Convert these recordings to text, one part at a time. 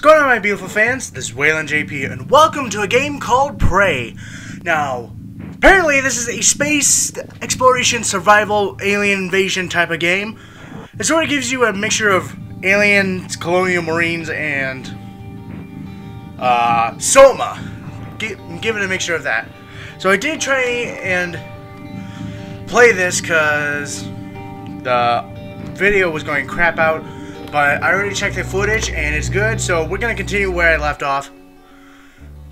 What's going on, my beautiful fans? This is Whalen JP, and welcome to a game called Prey. Now, apparently, this is a space exploration, survival, alien invasion type of game. It sort of gives you a mixture of aliens, colonial marines, and uh, Soma. Give, it a mixture of that. So I did try and play this because the video was going crap out but I already checked the footage and it's good, so we're going to continue where I left off.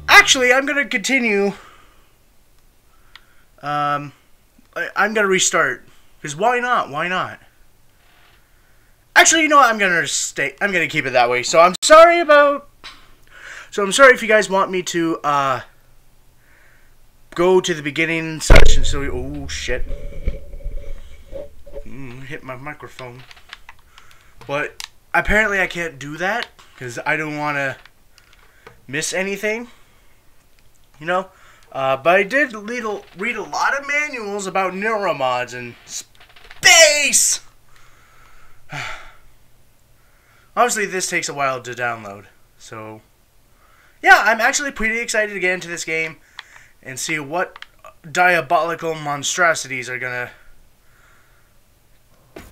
Actually, I'm going to continue. Um, I, I'm going to restart. Because why not? Why not? Actually, you know what? I'm going to stay. I'm going to keep it that way. So I'm sorry about... So I'm sorry if you guys want me to, uh... Go to the beginning and such and so... Oh, shit. Mm, hit my microphone. But apparently I can't do that because I don't want to miss anything. You know? Uh, but I did read a, read a lot of manuals about neuromods and space! Obviously, this takes a while to download. So, yeah, I'm actually pretty excited to get into this game and see what diabolical monstrosities are to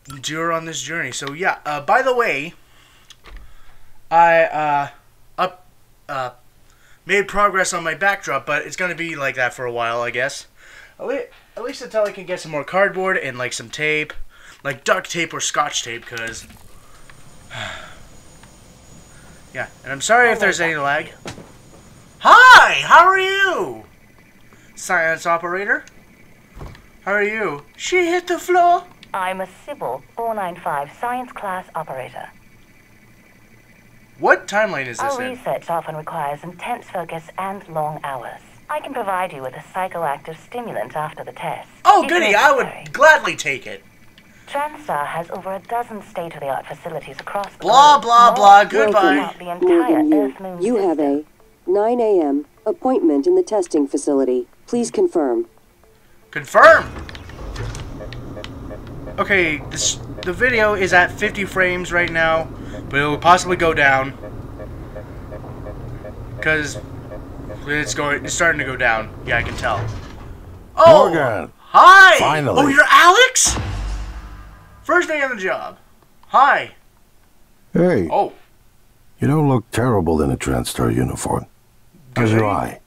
endure on this journey. So yeah, uh, by the way, I uh, up uh, made progress on my backdrop, but it's gonna be like that for a while, I guess. At least, at least until I can get some more cardboard and like some tape, like duct tape or scotch tape, cause yeah. And I'm sorry if there's any lag. Hi, how are you? Science operator. How are you? She hit the floor. I'm a Sybil 495 science class operator. What timeline is this Our in? research often requires intense focus and long hours. I can provide you with a psychoactive stimulant after the test. Oh, if goody! I would gladly take it. TranStar has over a dozen state-of-the-art facilities across the Blah, globe. blah, More blah, goodbye. throughout The entire you, Earth-Moon you have a 9 a.m. appointment in the testing facility. Please confirm. Confirm. Okay, this the video is at 50 frames right now, but it will possibly go down because it's going. It's starting to go down. Yeah, I can tell. Oh, Morgan. hi. Finally. Oh, you're Alex. First day on the job. Hi. Hey, Oh, you don't look terrible in a TranStar uniform. How's your eye?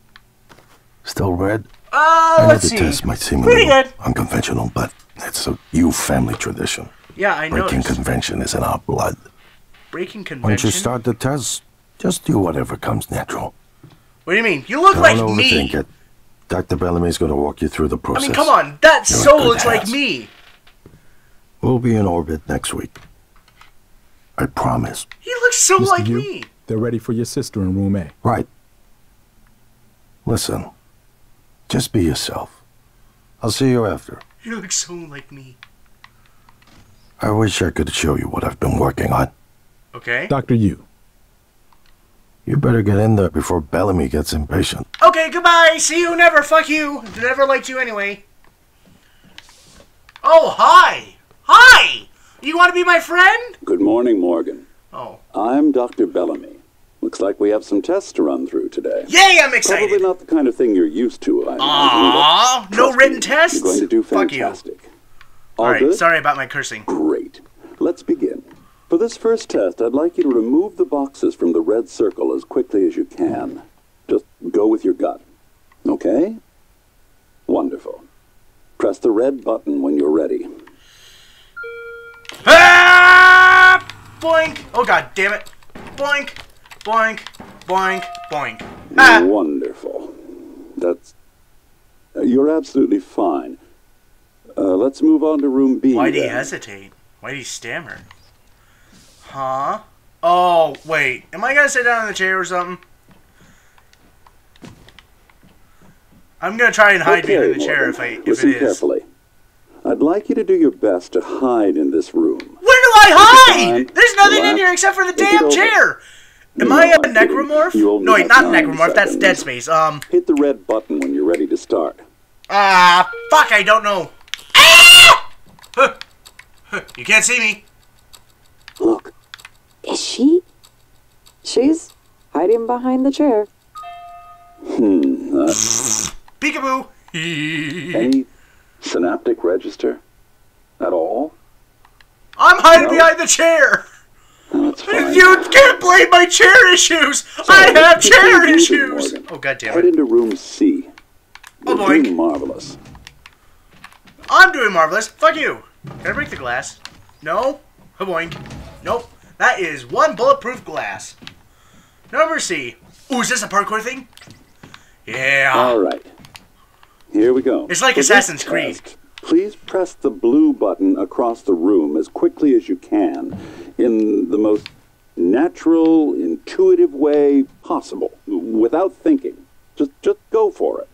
Still red? uh, I know let's the see. test might seem a Pretty little good. unconventional, but it's a you family tradition. Yeah, I know. Breaking convention is in our blood. Breaking convention? Once you start the test, just do whatever comes natural. What do you mean? You look Don't like overthink me. it. Dr. Bellamy's going to walk you through the process. I mean, come on. That You're a so good looks like me. We'll be in orbit next week. I promise. He looks so Mr. like Yu? me. They're ready for your sister in room A. Right. Listen, just be yourself. I'll see you after. He look so like me. I wish I could show you what I've been working on. Okay. Dr. Yu, You better get in there before Bellamy gets impatient. Okay, goodbye. See you never. Fuck you. Never liked you anyway. Oh, hi. Hi. You want to be my friend? Good morning, Morgan. Oh. I'm Dr. Bellamy. Looks like we have some tests to run through today. Yay, I'm excited! Probably not the kind of thing you're used to, I. Aww. No written me, tests? You're going to do Fuck you. fantastic. All Alright, good? sorry about my cursing. Great. Let's begin. For this first test, I'd like you to remove the boxes from the red circle as quickly as you can. Just go with your gut. Okay? Wonderful. Press the red button when you're ready. Ah! Boink. Oh, god damn it. Boink. Boink. Boink. Boink. Ah. Wonderful. That's. uh, you're absolutely fine. Uh, let's move on to room B. Why'd he then. hesitate? Why'd he stammer? Huh? Oh, wait. Am I gonna sit down in the chair or something? I'm gonna try and hide behind the chair if I if Listen it is. carefully. I'd like you to do your best to hide in this room. Where do I hide? There's nothing in here except for the think it damn over. chair. Am No, I a I'm kidding. necromorph? You No, wait, not nine necromorph. That's. Dead Space. Um. Hit the red button when you're ready to start. Ah, fuck. I don't know. Ah! Huh. Huh. You can't see me. Look, is she? She's hiding behind the chair. Hmm. Uh, Peekaboo. any synaptic register? At all? I'm hiding No. behind the chair. No, that's fine. You can't blame my chair issues. I have just chair issues. Morgan. Oh god damn it! Head it! into room C. Oh, You're boy. doing marvelous. I'm doing marvelous. Fuck you. Can I break the glass? No. Boink. Nope. That is one bulletproof glass. Number C. Ooh, is this a parkour thing? Yeah. All right. Here we go. It's like For Assassin's Creed. test, Please press the blue button across the room as quickly as you can in the most natural, intuitive way possible, without thinking. Just just go for it.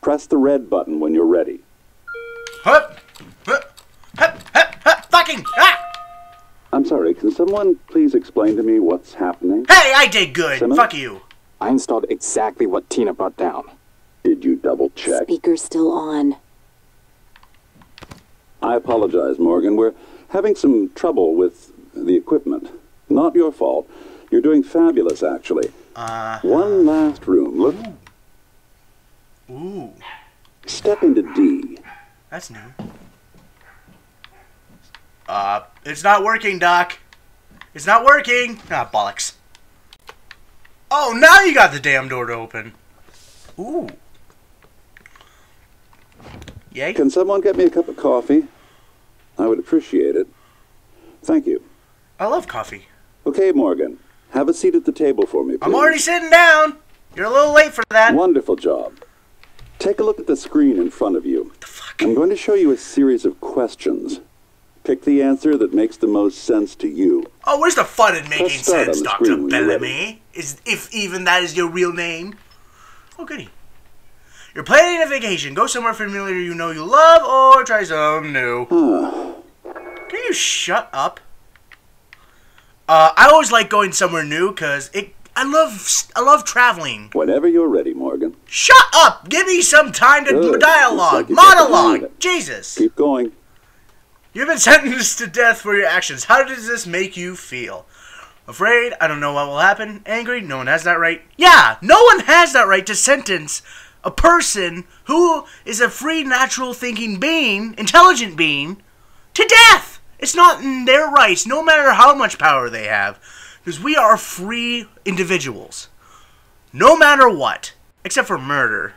Press the red button when you're ready. Hup. Hup. Hup. Hup. Hup. Fucking. Ah. I'm sorry, can someone please explain to me what's happening? Hey, I did good. Simmons? Fuck you. I installed exactly what Tina brought down. Did you double check? Speaker's still on. I apologize, Morgan. We're having some trouble with the equipment. Not your fault. You're doing fabulous, actually. Uh. One last room. Look, Ooh. step into D. That's new. Uh, it's not working, Doc. It's not working. Ah, bollocks. Oh, now you got the damn door to open. Ooh. Yay. Can someone get me a cup of coffee? I would appreciate it. Thank you. I love coffee. Okay, Morgan. Have a seat at the table for me, please. I'm already sitting down. You're a little late for that. Wonderful job. Take a look at the screen in front of you. What the fuck? I'm going to show you a series of questions. Pick the answer that makes the most sense to you. Oh, where's the fun in making sense, Dr. Bellamy? Is if even that is your real name? Oh, goody. You're planning a vacation. Go somewhere familiar you know you love, or try something new. Can you shut up? Uh, I always like going somewhere new because it. I love I love traveling. Whenever you're ready, Morgan. Shut up! Give me some time to Good. Dialogue, like you got the hang of monologue. Jesus, Keep going. you've been sentenced to death for your actions. How does this make you feel? Afraid? I don't know what will happen. Angry? No one has that right. Yeah, no one has that right to sentence a person who is a free, natural thinking being, intelligent being, to death. It's not in their rights, no matter how much power they have, because we are free individuals. No matter what, except for murder,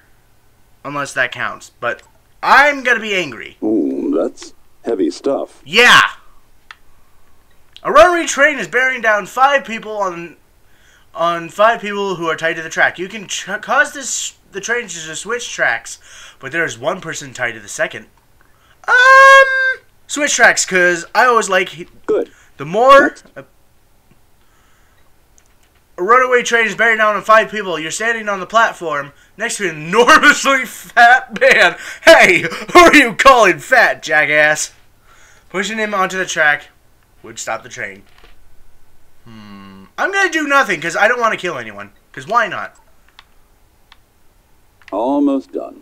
unless that counts. But I'm gonna be angry. Ooh, that's heavy stuff. Yeah. A runaway train is bearing down five people on on five people who are tied to the track. You can ch- cause this the train to just switch tracks, but there's one person tied to the second. Um, switch tracks, cause I always like Good. the more a, a runaway train is bearing down on five people. You're standing on the platform next to an enormously fat man. Hey, who are you calling fat, jackass? Pushing him onto the track would stop the train. Hmm. I'm gonna do nothing because I don't want to kill anyone. Because why not? Almost done.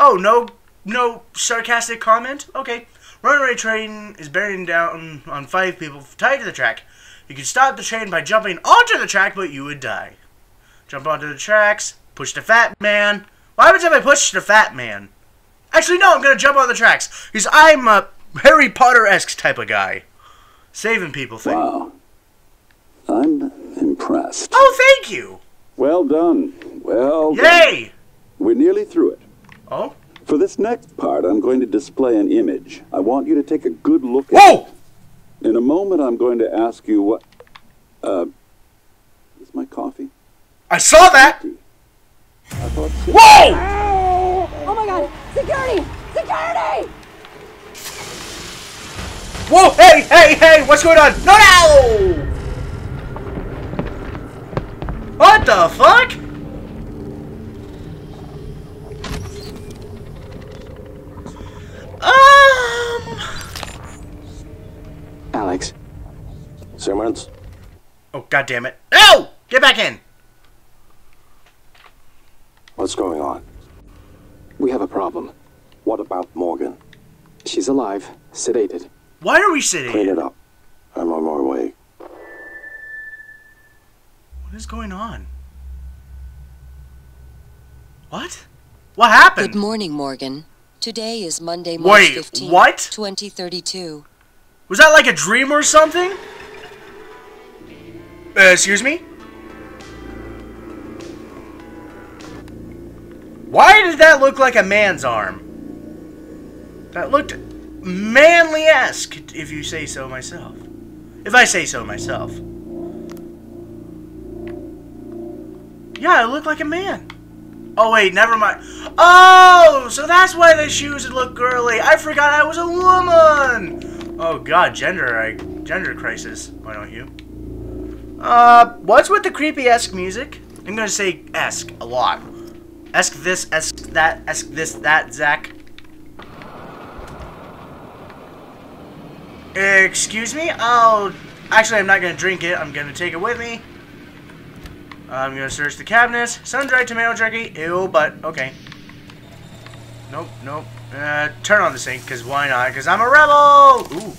Oh, no, no sarcastic comment. Okay. Runaway train is bearing down on five people tied to the track. You can stop the train by jumping onto the track, but you would die. Jump onto the tracks. Push the fat man. What happens if I push the fat man? Actually, no. I'm gonna jump on the tracks because I'm a Harry Potter esque type of guy, saving people thing. Wow. I'm impressed. Oh, thank you. Well done. Well done. Yay. We're nearly through it. Oh. For this next part, I'm going to display an image. I want you to take a good look at Whoa. it. In a moment, I'm going to ask you what. Uh. Is my coffee? I saw that. I thought so. Whoa. Oh my god! Security! Security! Whoa! Hey, hey, hey! What's going on? No, no! What the fuck? Um. Alex, Simmons? Oh god damn it! No! Get back in. What's going on? we have a problem. What about Morgan? She's alive, sedated. Why are we sedated? Clean it up. I'm on my way. What What is going on? What? What happened? Good morning, Morgan. Today is Monday, March Wait, 15th, what? 2032. Was that like a dream or something? Uh, excuse me? Why did that look like a man's arm? That looked manly-esque, if you say so myself. If I say so myself. Yeah, it looked like a man. Oh wait, never mind. Oh, so that's why the shoes look girly. I forgot I was a woman. Oh god, gender, I, gender crisis. Why don't you? Uh, what's with the creepy esque music? I'm gonna say esque a lot. Esque this, esque that, esque this, that, Zach. Excuse me? Oh, actually, I'm not gonna drink it. I'm gonna take it with me. I'm gonna search the cabinets. Sun-dried tomato jerky. Ew, but okay. Nope, nope. Uh, turn on the sink, because why not? Because I'm a rebel! Ooh.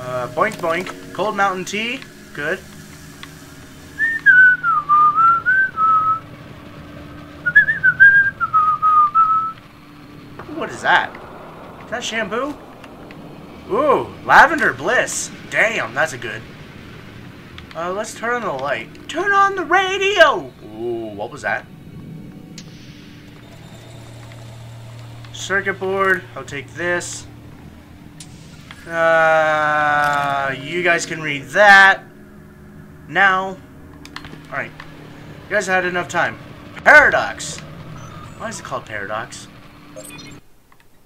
Uh, boink, boink. Cold mountain tea. Good. What is that? Is that shampoo? Ooh, lavender bliss. Damn, that's a good. Uh, let's turn on the light. Turn on the radio! Ooh, what was that? Circuit board. I'll take this. Uh, you guys can read that. Now. Alright. You guys had enough time. Paradox. Why is it called Paradox?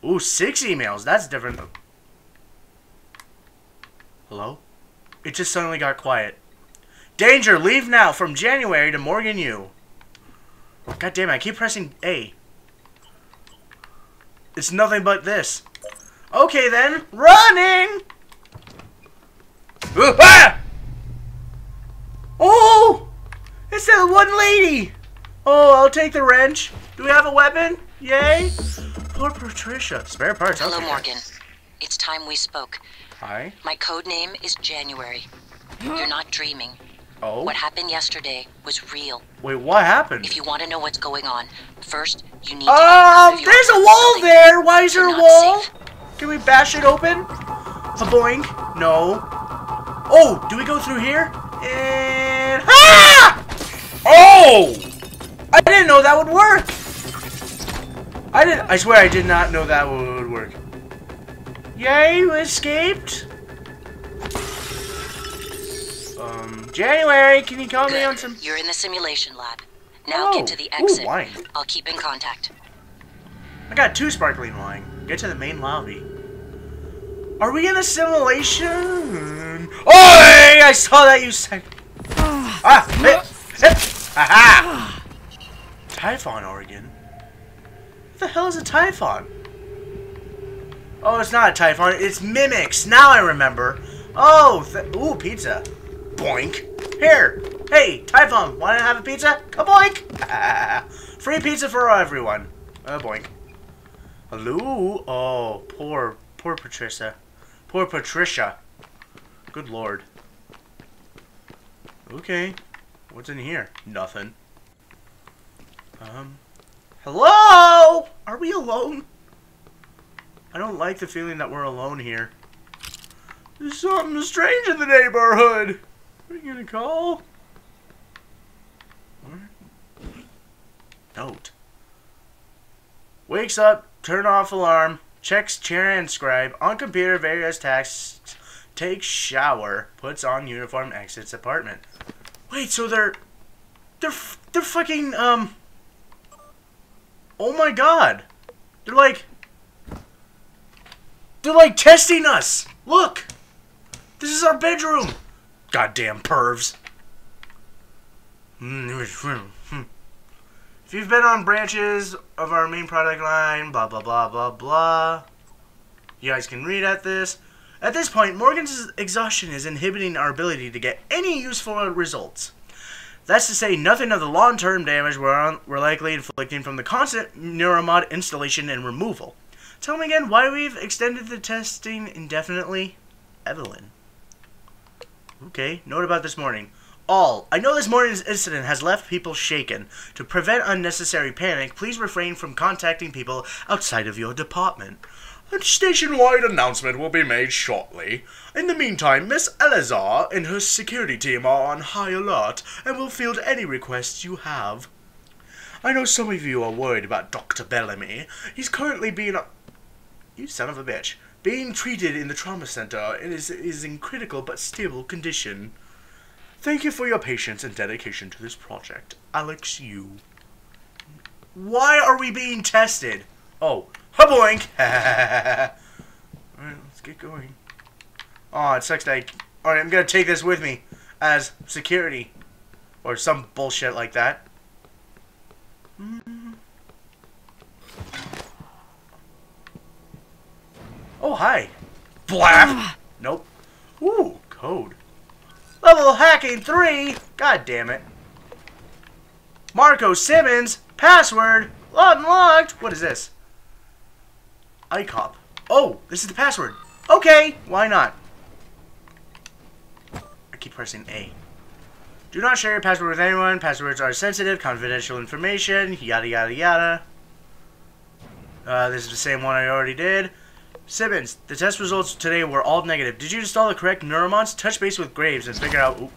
Ooh, six emails. That's different. Hello? It just suddenly got quiet. Danger, leave now from January to Morgan Yu. God damn it, I keep pressing A. It's nothing but this. Okay then, running! Ooh, ah! Oh! It's that one lady! Oh, I'll take the wrench. Do we have a weapon? Yay! Poor Patricia. Spare parts. Hello, okay. Morgan. It's time we spoke. Hi. My code name is January. You're not dreaming. Oh. What happened yesterday was real. Wait, what happened? If you want to know what's going on, first you need to Um, there's a wall building. there. Why is there a wall? safe. Can we bash it open? A boink? No. Oh, do we go through here? And ah! Oh! I didn't know that would work. I didn't. I swear I did not know that would work. Yay! You escaped. Um, January, can you call me on some? You're in the simulation lab. Now Oh, get to the ooh, exit. wine. I'll keep in contact. I got two sparkling wine. Get to the main lobby. Are we in a simulation? Oh, hey, I saw that you said. Ah, hit, hit, aha! Typhon, Oregon. What the hell is a Typhon? Oh, it's not a Typhon. It's Mimics. Now I remember. Oh, th ooh, pizza. Boink. Here. Hey, Typhon, want to have a pizza? Kaboink! Free pizza for everyone. Uh, boink. Hello? Oh, poor, poor Patricia. Poor Patricia. Good lord. Okay. What's in here? Nothing. Um. Hello? Are we alone? I don't like the feeling that we're alone here. There's something strange in the neighborhood. Are you gonna call? What? Note. Wakes up, turn off alarm, checks transcribe, on computer various tasks, takes shower, puts on uniform, exits apartment. Wait, so they're they're they're fucking um Oh my god. They're like They're like testing us. Look. This is our bedroom. Goddamn pervs. Mm, hmm. If you've been on branches of our main product line, blah blah blah blah blah. You guys can read at this. At this point, Morgan's exhaustion is inhibiting our ability to get any useful results. That's to say, nothing of the long-term damage we're, on, we're likely inflicting from the constant neuromod installation and removal. Tell me again why we've extended the testing indefinitely? Evelyn. Okay, note about this morning. All. I know this morning's incident has left people shaken. To prevent unnecessary panic, please refrain from contacting people outside of your department. A station-wide announcement will be made shortly. In the meantime, Miss Eleazar and her security team are on high alert and will field any requests you have. I know some of you are worried about Dr. Bellamy. He's currently being... You son of a bitch. Being treated in the trauma center and is, is in critical but stable condition. Thank you for your patience and dedication to this project. Alex Yu. Why are we being tested? Oh, haboink! Alright, let's get going. Oh, it sucks that. Alright, I'm gonna take this with me as security. Or some bullshit like that. Hmm. Oh, hi. Blap! nope. Ooh, code. Level hacking 3! God damn it. Marco Simmons, password, unlocked. What is this? ICOP. Oh, this is the password. Okay, why not? I keep pressing A. Do not share your password with anyone. Passwords are sensitive, confidential information, yada yada yada. Uh, this is the same one I already did. Simmons, the test results today were all negative. Did you install the correct neuromods? Touch base with Graves and figure out... Ooh.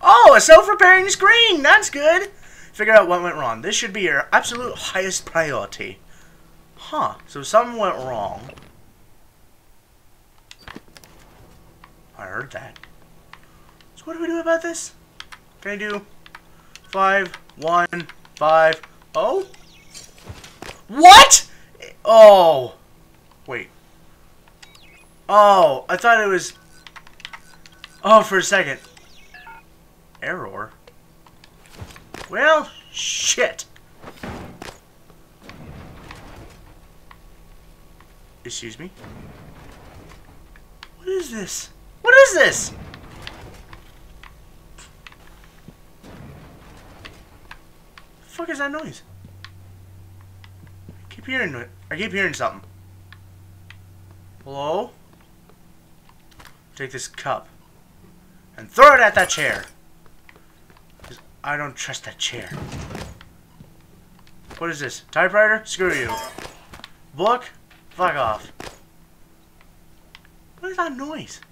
Oh, a self-repairing screen! That's good! Figure out what went wrong. This should be your absolute highest priority. Huh, so something went wrong. I heard that. So what do we do about this? Can I do five, one, five, oh? What? Oh. Wait. Oh, I thought it was... Oh, for a second. Error? Well, shit. Excuse me? What is this? What is this? The fuck is that noise? Hearing it. I keep hearing something. Hello? Take this cup and throw it at that chair. I don't trust that chair. What is this? Typewriter? Screw you. Book? Fuck off. What is that noise?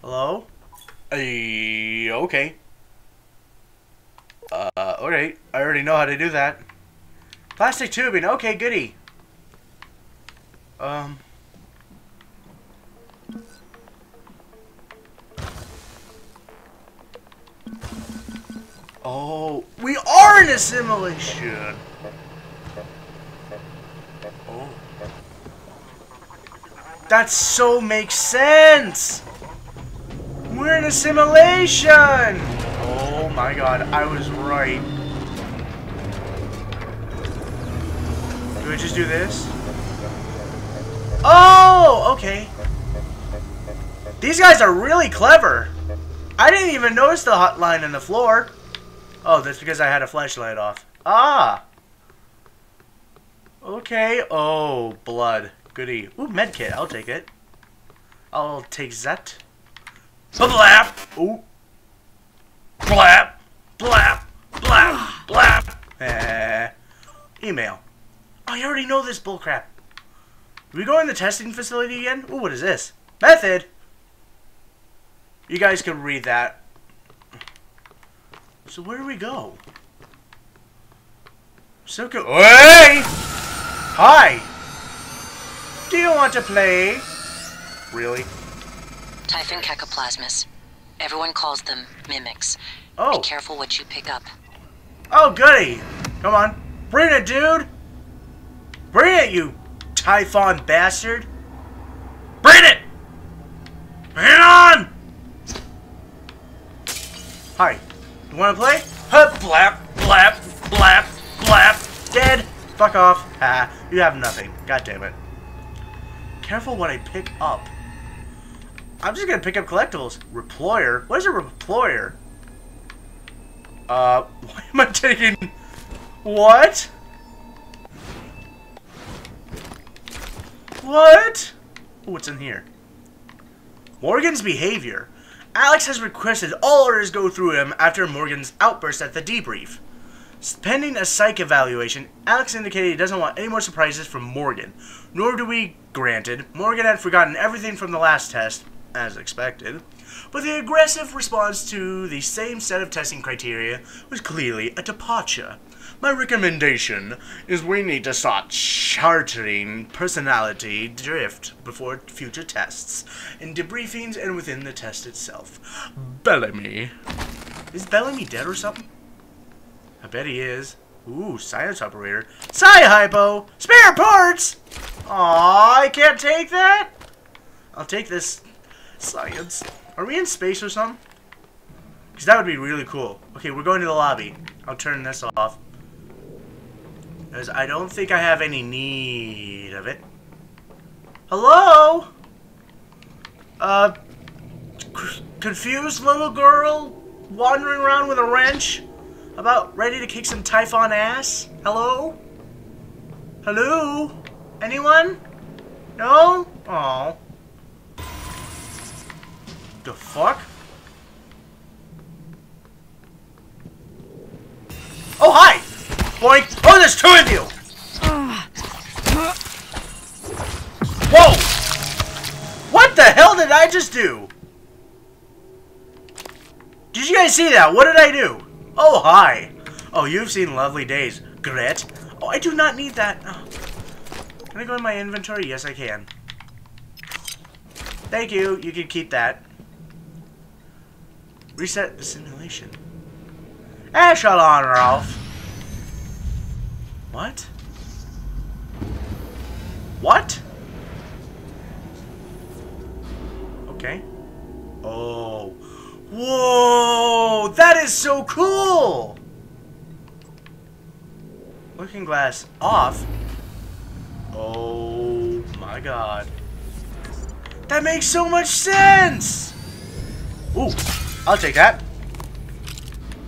Hello? Hey, okay. Uh, alright. I already know how to do that. Plastic tubing. Okay, goody. Um. Oh, we are in a simulation. Oh. That so makes sense. We're in a simulation. Oh my god, I was right. I just do this? Oh, okay. These guys are really clever. I didn't even notice the hotline in the floor. Oh, that's because I had a flashlight off. Ah! Okay. Oh, blood. Goody. Ooh, medkit. I'll take it. I'll take that. Blap! Ooh. Blap! Blap! Blap! Blap! Eh. Email. Oh, I already know this bullcrap. Do we go in the testing facility again? Ooh, what is this? Method! You guys can read that. So where do we go? So go- Hey! Hi! Do you want to play? Really? Typhon cacoplasmus. Everyone calls them mimics. Oh. Be careful what you pick up. Oh, goody! Come on. Bring it, dude! Bring it, you Typhon bastard! Bring it! Bring it on! Hi. You wanna play? Huh, blap, blap, blap, blap. Dead. Fuck off. Ha. You have nothing. God damn it. Careful what I pick up. I'm just gonna pick up collectibles. Reployer? What is a reployer? Uh, why am I taking... What? What? What's in here? Morgan's behavior. Alex has requested all orders go through him after Morgan's outburst at the debrief. Pending a psych evaluation, Alex indicated he doesn't want any more surprises from Morgan. Nor do we, granted. Morgan had forgotten everything from the last test, as expected. But the aggressive response to the same set of testing criteria was clearly a departure. My recommendation is we need to start charting personality drift before future tests, in debriefings and within the test itself. Bellamy. Is Bellamy dead or something? I bet he is. Ooh, science operator. Sci-hypo! Spare parts! Aw, I can't take that? I'll take this science. Are we in space or something? Because that would be really cool. Okay, we're going to the lobby. I'll turn this off. Because I don't think I have any need of it. Hello? Uh, confused little girl wandering around with a wrench? About ready to kick some Typhon ass? Hello? Hello? Anyone? No? Oh. The fuck? Oh, hi! Boink! Oh, there's two of you! Whoa! What the hell did I just do? Did you guys see that? What did I do? Oh, hi. Oh, you've seen lovely days, Gret. Oh, I do not need that. Oh. Can I go in my inventory? Yes, I can. Thank you. You can keep that. Reset the simulation. Echelon, Ralph. What? What? Okay. Oh. Whoa! That is so cool! Looking glass off. Oh my god. That makes so much sense! Ooh, I'll take that.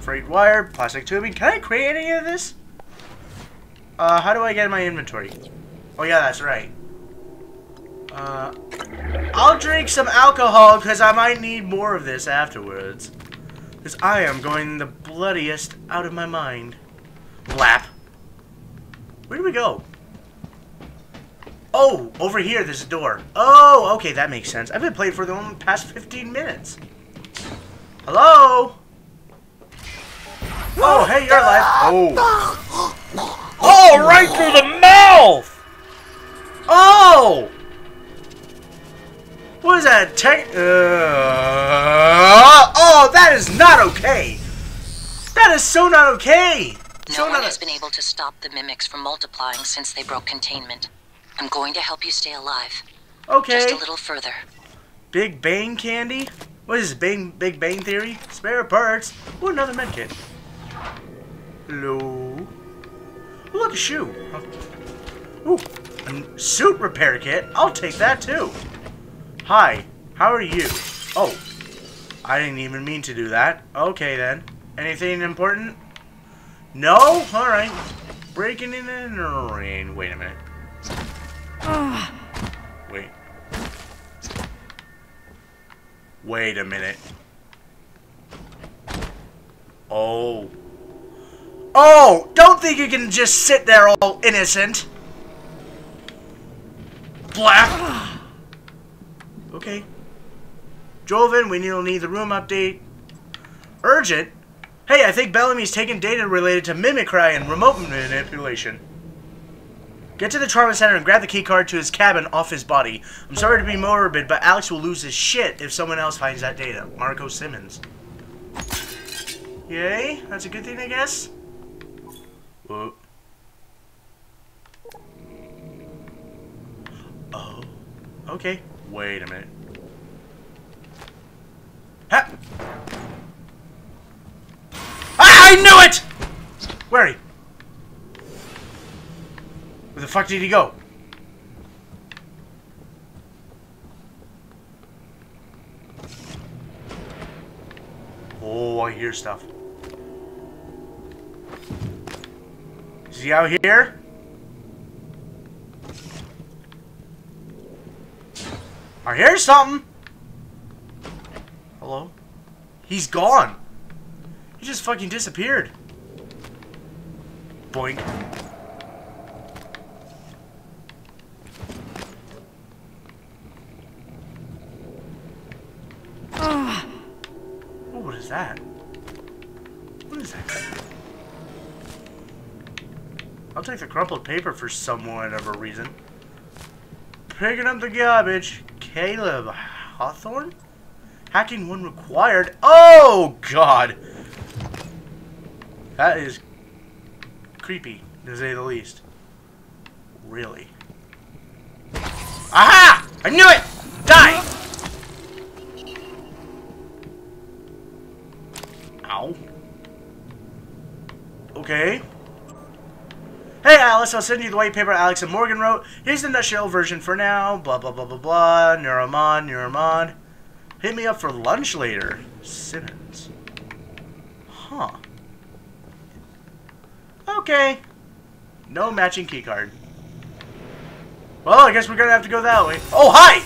Freight wire, plastic tubing. Can I create any of this? Uh, how do I get my inventory? Oh yeah, that's right. Uh, I'll drink some alcohol because I might need more of this afterwards. Because I am going the bloodiest out of my mind. Lap. Where do we go? Oh, over here, there's a door. Oh, okay, that makes sense. I've been playing for the past 15 minutes. Hello? Oh, hey, you're alive. Oh. Oh, right through the mouth! Oh! What is that? Tech? Uh, oh, that is not okay. That is so not okay. No so one not has been able to stop the mimics from multiplying since they broke containment. I'm going to help you stay alive. okay. Just a little further. Big Bang candy. What is this? Bang, Big Bang Theory? Spare parts. Ooh, another medkit. Hello. Ooh, look, a shoe. Ooh, a suit repair kit. I'll take that too. Hi. How are you? Oh, I didn't even mean to do that. Okay then. Anything important? No? Alright. Breaking in the rain. Wait a minute. Wait. Wait a minute. Oh. Oh! Don't think you can just sit there all innocent. Black. Okay. Joven, we will need the room update. Urgent? Hey, I think Bellamy's taken data related to mimicry and remote manipulation. Get to the trauma center and grab the keycard to his cabin off his body. I'm sorry to be morbid, but Alex will lose his shit if someone else finds that data. Marco Simmons. Yay, that's a good thing, I guess. Whoa. Oh. Okay. Wait a minute. Ha! Ah, I knew it! Where you? Where the fuck did he go? Oh, I hear stuff. He out here? I hear something. Hello? He's gone. He just fucking disappeared. Boink. Crumpled paper for some whatever reason. Picking up the garbage. Caleb Hawthorne? Hacking one required. Oh, God. That is creepy, to say the least. Really. Aha! I knew it! Die! Ow. Okay. Hey Alice, I'll send you the white paper Alex and Morgan wrote. Here's the nutshell version for now. Blah blah blah blah blah. Neuromod, Neuromod. Hit me up for lunch later. Simmons. Huh. Okay. No matching keycard. Well, I guess we're gonna have to go that way. Oh, hi!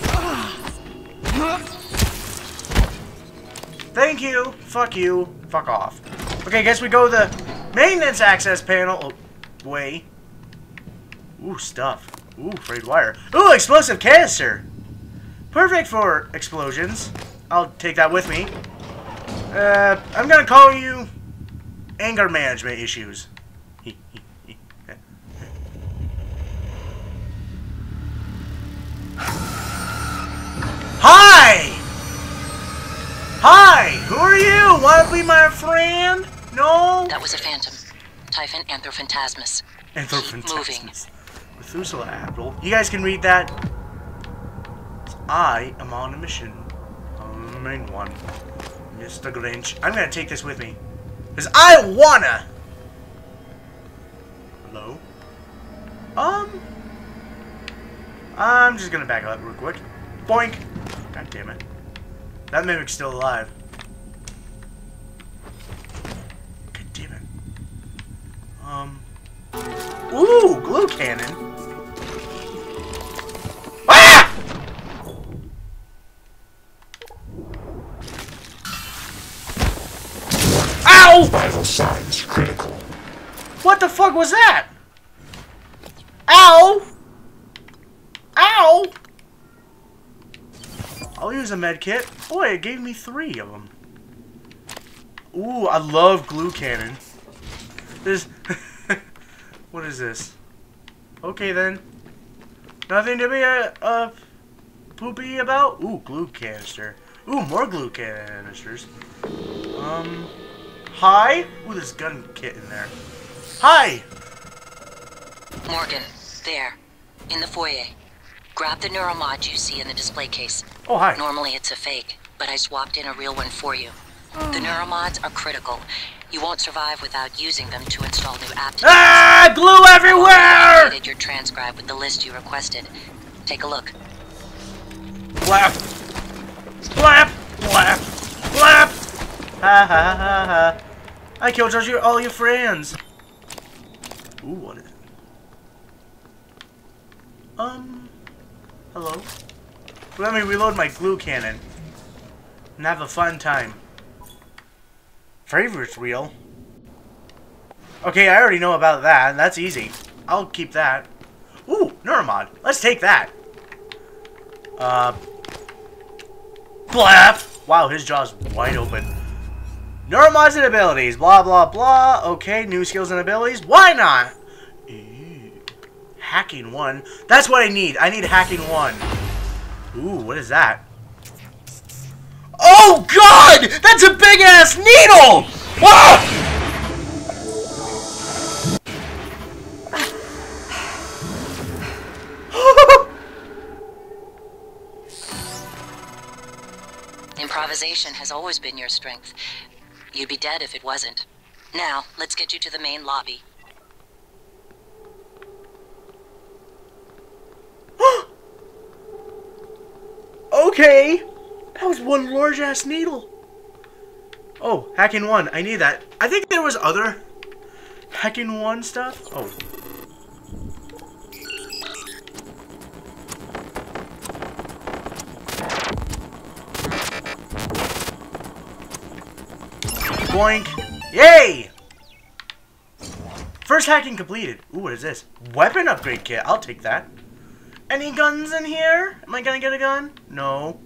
Thank you. Fuck you. Fuck off. Okay, guess we go the maintenance access panel. Oh, way. Ooh, stuff. Ooh, frayed wire. Ooh, explosive canister. Perfect for explosions. I'll take that with me. Uh, I'm gonna call you anger management issues. Hi! Hi! Who are you? Want to be my friend? No? That was a phantom. Typhon Anthrophantasmus. Anthrophantasmus. Methuselah Apple. You guys can read that. I am on a mission. On the main one. Mr. Grinch. I'm gonna take this with me. Because I wanna! Hello? Um... I'm just gonna back up real quick. Boink! God damn it. That mimic's still alive. God damn it. Um... Ooh! Glue cannon! Ah! Ow! Vital signs critical. What the fuck was that? Ow! Ow! I'll use a med kit. Boy, it gave me three of them. Ooh, I love glue cannon. This. what is this? Okay then. Nothing to be a, a poopy about. Ooh, glue canister. Ooh, more glue canisters. Um. Hi. Ooh, there's gun kit in there. Hi. Morgan, there. In the foyer. Grab the neuromod you see in the display case. Oh, hi. Normally it's a fake, but I swapped in a real one for you. The neuromods are critical. You won't survive without using them to install new apps. Ah! Glue everywhere! Updated your transcribe with the list you requested. Take a look. Blap! Blap! Blap! Blap! Ha ha ha ha. I killed your, all your friends. Ooh, what is it? Um, hello? Let me reload my glue cannon. And have a fun time. Favorites wheel? Okay, I already know about that. That's easy. I'll keep that. Ooh, Neuromod. Let's take that. Uh, Blap! Wow, his jaw's wide open. Neuromods and abilities, blah blah blah. Okay, new skills and abilities. Why not? Hacking one. That's what I need. I need hacking one. Ooh, what is that? Oh God! That's a big ass needle! Whoa! Ah! Improvisation has always been your strength. You'd be dead if it wasn't. Now, let's get you to the main lobby. okay! That was one large ass needle. Oh, hacking one. I need that. I think there was other hacking one stuff. Oh. Boink. Yay! First hacking completed. Ooh, what is this? Weapon upgrade kit. I'll take that. Any guns in here? Am I gonna get a gun? No.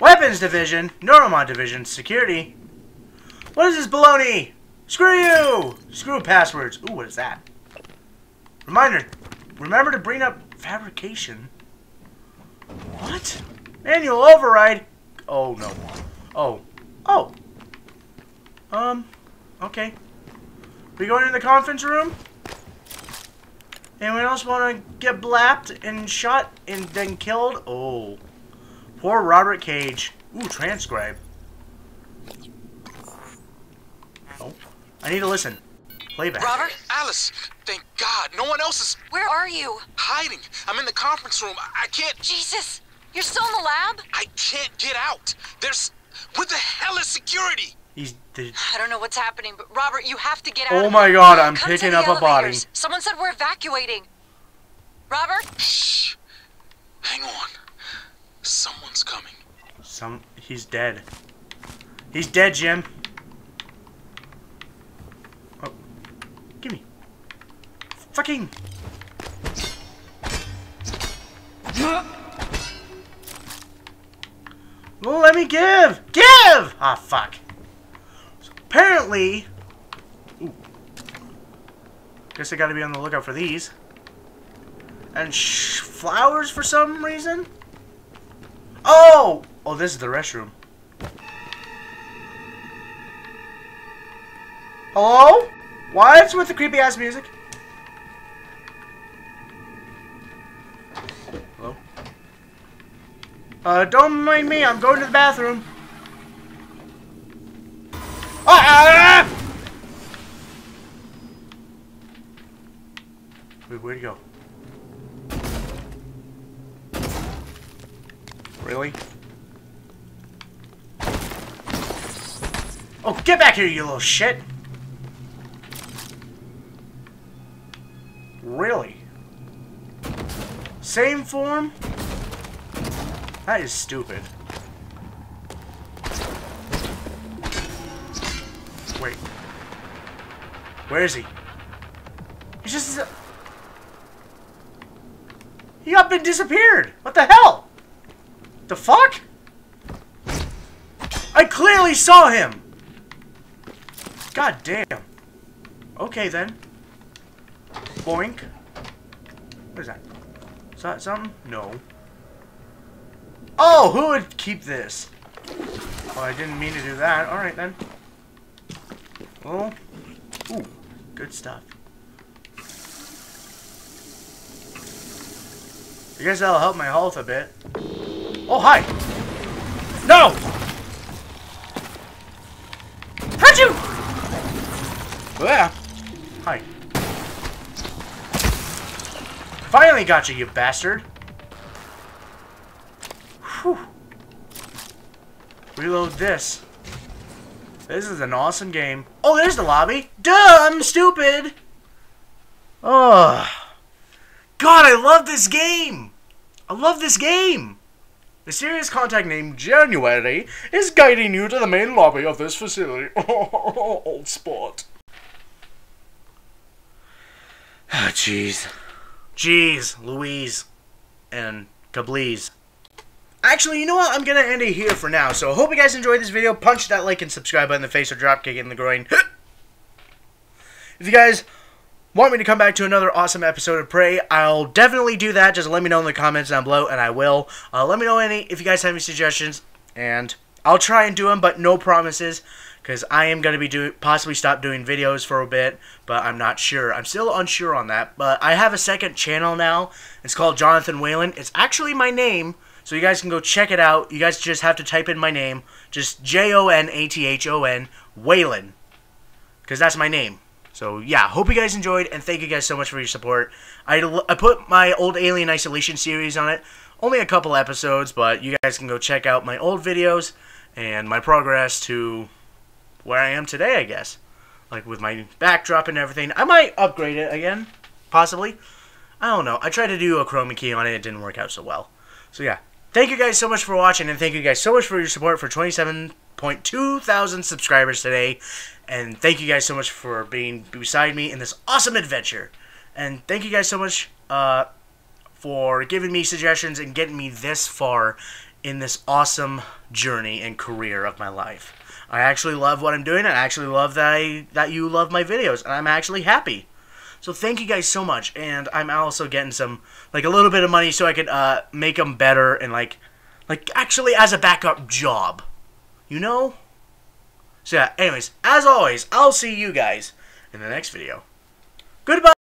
Weapons division. Neuromod division. Security. What is this baloney? Screw you! Screw passwords. Ooh, what is that? Reminder. Remember to bring up fabrication. What? Manual override. Oh, no. Oh. Oh. Um, okay. We going in the conference room? Anyone else want to get blapped and shot and then killed? Oh. Poor Robert Cage. Ooh, transcribe. Oh. I need to listen. Playback. Robert? Alice, thank God. No one else is Where are you? hiding. I'm in the conference room. I, I can't. Jesus! You're still in the lab? I can't get out. There's. What the hell is security? He's the. I don't know what's happening, but Robert, you have to get out. Oh of my here. God, I'm Come picking the up a body. elevators. Someone said we're evacuating. Robert? Shh. Hang on. Some. He's dead. He's dead, Jim. Oh. Gimme. Fucking. Well, let me give! Give! Ah, fuck. So apparently... Ooh. Guess I gotta be on the lookout for these. And flowers for some reason? Oh! Oh, this is the restroom. Hello? Why What's with the creepy ass music? Hello? Uh, don't mind me, I'm going to the bathroom. Ah! ah! Wait, where'd he go? Really? Oh, get back here, you little shit! Really? Same form? That is stupid. Wait. Where is he? He's just... He up and disappeared! What the hell? The fuck? I clearly saw him! God damn. Okay then. Boink. What is that? Is that something? No. Oh, who would keep this? Oh, I didn't mean to do that. Alright then. Oh. ooh, good stuff. I guess that'll help my health a bit. Oh, hi! No! How'd you? Yeah. Hi. Finally got you, you bastard. Whew. Reload this. This is an awesome game. Oh, there's the lobby. Dumb, stupid. Oh. God, I love this game. I love this game. The serious contact named January is guiding you to the main lobby of this facility. Old sport. Ah, jeez. Jeez, Louise. And Kableez. Actually, you know what? I'm gonna end it here for now. So, I hope you guys enjoyed this video. Punch that like and subscribe button in the face or drop kick in the groin. if you guys want me to come back to another awesome episode of Prey, I'll definitely do that. Just let me know in the comments down below, and I will. Uh, let me know any if you guys have any suggestions, and I'll try and do them, but no promises, because I am going to be doing possibly stop doing videos for a bit, but I'm not sure. I'm still unsure on that, but I have a second channel now. It's called Jonathon Whalen. It's actually my name, so you guys can go check it out. You guys just have to type in my name, just J O N A T H O N Whalen, because that's my name. So yeah, hope you guys enjoyed, and thank you guys so much for your support. I, I put my old Alien Isolation series on it. Only a couple episodes, but you guys can go check out my old videos and my progress to where I am today, I guess. Like with my backdrop and everything. I might upgrade it again, possibly. I don't know. I tried to do a chroma key on it, it didn't work out so well. So yeah, thank you guys so much for watching, and thank you guys so much for your support for 27.2 thousand subscribers today. And thank you guys so much for being beside me in this awesome adventure. And thank you guys so much uh, for giving me suggestions and getting me this far in this awesome journey and career of my life. I actually love what I'm doing. I actually love that I, that you love my videos, and I'm actually happy. So thank you guys so much, and I'm also getting some like a little bit of money so I could uh, make them better and like like actually as a backup job, you know. So yeah. Anyways, as always, I'll see you guys in the next video. Goodbye.